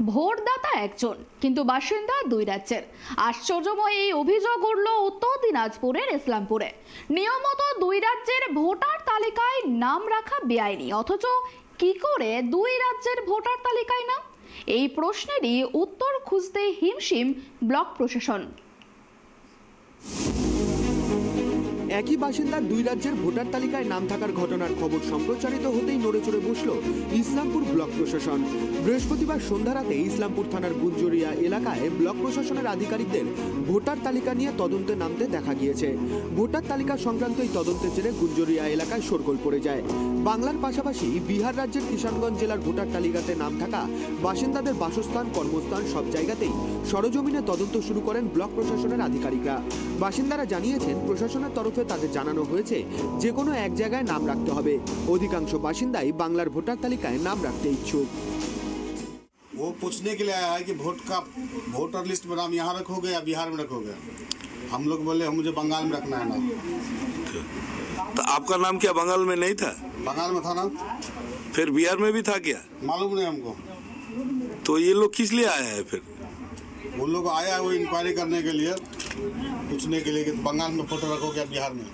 ভোটদাতা একজন, কিন্তু বাসিন্দা দুই রাজ্যের। আশ্চর্যময় এই অভিযোগ উঠল উত্তর দিনাজপুরের ইসলামপুরে। নিয়মত দুই রাজ্যের ভোটার তালিকায় নাম রাখা বেআইনি, অথচ কি করে দুই রাজ্যের ভোটার তালিকায় নাম? এই প্রশ্নেরই উত্তর খুঁজতে হিমশিম ব্লক প্রশাসন। একই বাসিন্দার দুই রাজ্যের ভোটার তালিকায় নাম থাকার ঘটনার খবর সম্প্রচারিত হতেই নড়ে চড়ে বসল ইসলামপুর ব্লক প্রশাসন। বৃহস্পতিবার সন্ধ্যা রাতে ইসলামপুর থানার গুঞ্জরিয়া এলাকায় ব্লক প্রশাসনের আধিকারিকদের ভোটার তালিকা নিয়ে তদন্তে নামতে দেখা গিয়েছে। ভোটার তালিকা সংক্রান্ত এই তদন্তের জেরে গুঞ্জরিয়া এলাকায় শোরগোল পড়ে যায়। বাংলার পাশাপাশি বিহার রাজ্যের কিষাণগঞ্জ জেলার ভোটার তালিকাতে নাম থাকা বাসিন্দাদের বাসস্থান, কর্মস্থান সব জায়গাতেই সরজমিনে তদন্ত শুরু করেন ব্লক প্রশাসনের আধিকারিকরা। বাসিন্দারা জানিয়েছেন, প্রশাসনের তরফে তাদের জানানো হয়েছে যে কোনো এক জায়গায় নাম রাখতে হবে অধিকাংশ বাসিন্দাই বাংলার ভোটার তালিকায় নাম রাখতে ইচ্ছুক वो पूछने के लिए आया है कि वोट का वोटर लिस्ट में नाम यहाँ रखोगे या बिहार में रखोगे हम लोग बोले मुझे बंगाल में रखना है नाम तो आपका नाम क्या बंगाल में नहीं था बंगाल में था ना फिर बिहार में भी था क्या मालूम नहीं हमको तो ये लोग किस लिए आया है फिर वो लोग आया है वो इंक्वायरी करने के लिए पूछने के लिए कि बंगाल में फोटो रखोगे या बिहार में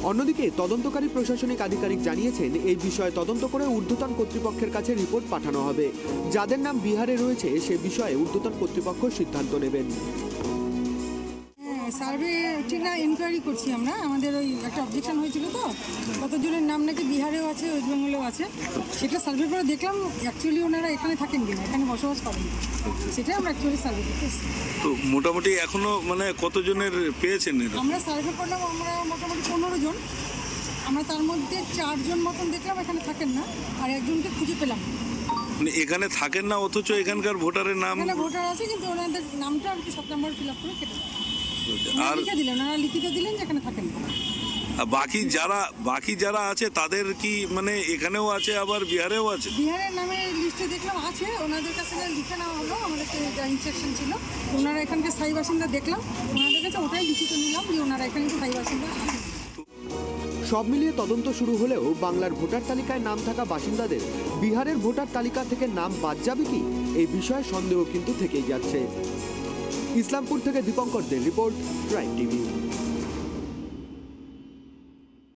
অন্যদিকে তদন্তকারী প্রশাসনিক আধিকারিক জানিয়েছেন এই বিষয়ে তদন্ত করে ঊর্ধ্বতন কর্তৃপক্ষের কাছে রিপোর্ট পাঠানো হবে যাদের নাম বিহারে রয়েছে সে বিষয়ে ঊর্ধ্বতন কর্তৃপক্ষ সিদ্ধান্ত নেবেন হ্যাঁ সার্ভে ঠিক না এনকোয়ারি করছি আমরা। আমাদের ওই একটা অবজেকশন হয়েছিল তো। কতজনের নাম নাকি বিহারেও আছে ওয়েস্ট বেঙ্গলেও আছে? সেটা সার্ভে করে দেখলাম অ্যাকচুয়ালি ওনারা এখানে থাকেন কিনা এখানে বসবাস করেন। সেটাই আমরা অ্যাকচুয়ালি সার্ভে করতে তো মোটামুটি এখনও মানে কতজনের পেয়েছেন আমরা সার্ভে করলাম আমরা মোটামুটি পনেরো জন। আমরা তার মধ্যে চারজন মতন দেখলাম এখানে থাকেন না। আর একজনকে খুঁজে পেলাম। মানে এখানে থাকেন না অথচ এখানকার ভোটারের নাম ভোটার আছে কিন্তু ওনাদের নামটা আর কি সাত নম্বর ফিল আপ করে কেটে আর লিখে দিলেন ওনারা লিখিত দিলেন যে এখানে থাকেন। বাকি যারা বাকি যারা আছে তাদের কি মানে এখানেও আছে আবার বিহারেও আছে? বিহারের নামে লিস্টে দেখলাম আছে ওনাদের কাছে লিখে নেওয়া হলো আমাদেরকে যা ইনস্ট্রাকশন ছিল। ওনারা এখানকার স্থায়ী বাসিন্দা দেখলাম ওনাদের কাছে ওটাই লিখিত নিলাম যে ওনারা এখানে স্থায়ী বাসিন্দা সব মিলিয়ে তদন্ত শুরু হলেও বাংলার ভোটার তালিকায় নাম থাকা বাসিন্দাদের বিহারের ভোটার তালিকা থেকে নাম বাদ যাবে কি? এই বিষয়ে সন্দেহ কিন্তু থেকেই যাচ্ছে। ইসলামপুর থেকে Dipankar De report Prime TV.